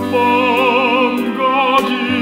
한 가지